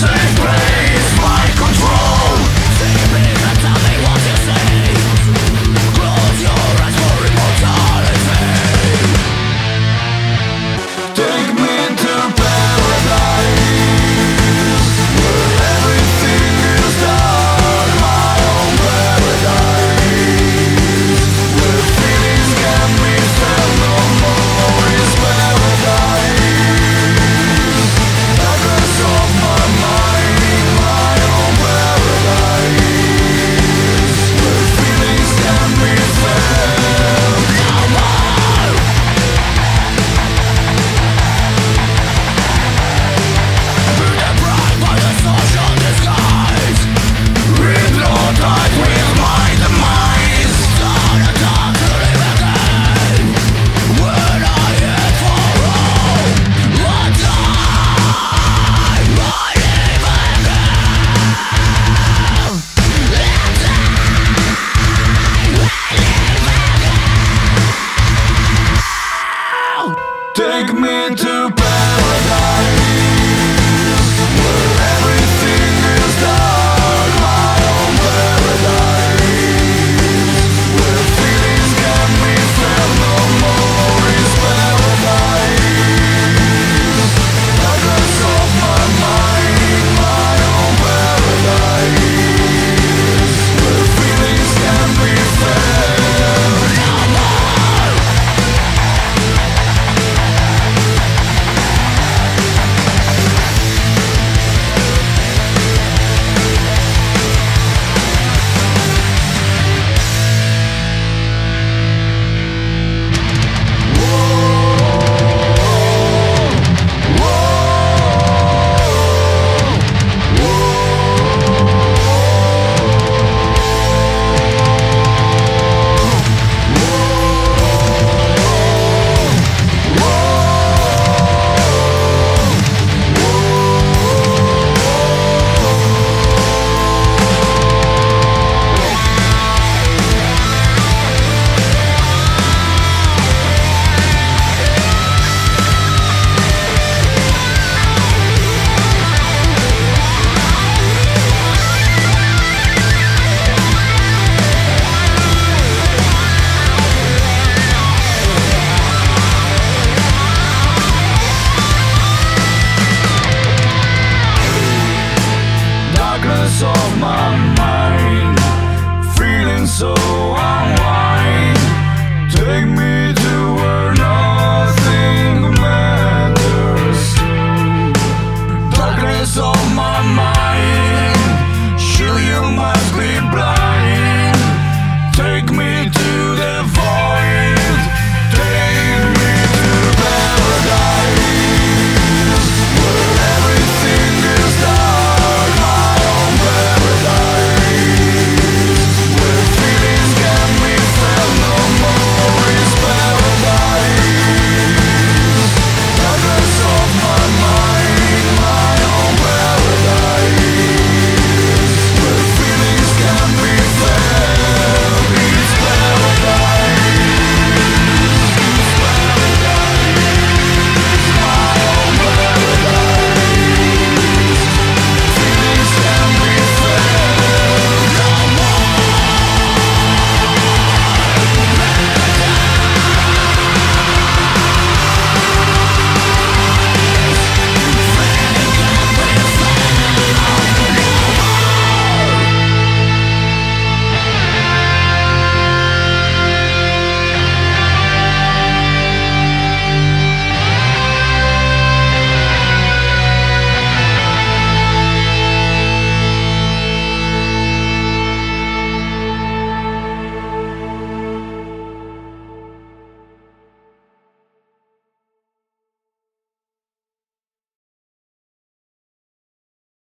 Save place. Take me to